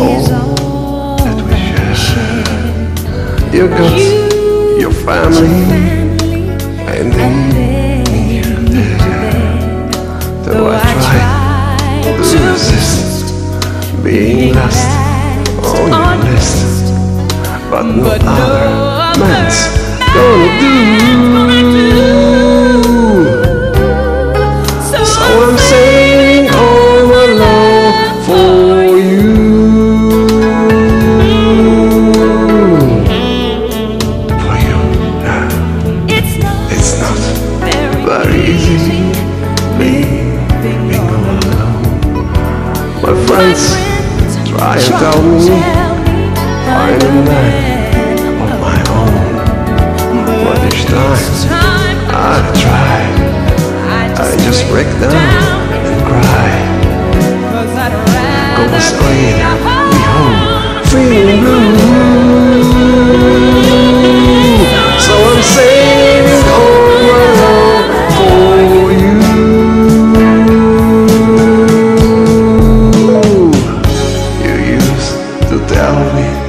all that we share. You got your family, and then you're there. Though I try to resist being last on your list, but no other man's gonna do. My friends, try and tell me. Find a man of my own. But each time I try I just break down and cry. Go to straight, be home, feeling blue. tell me.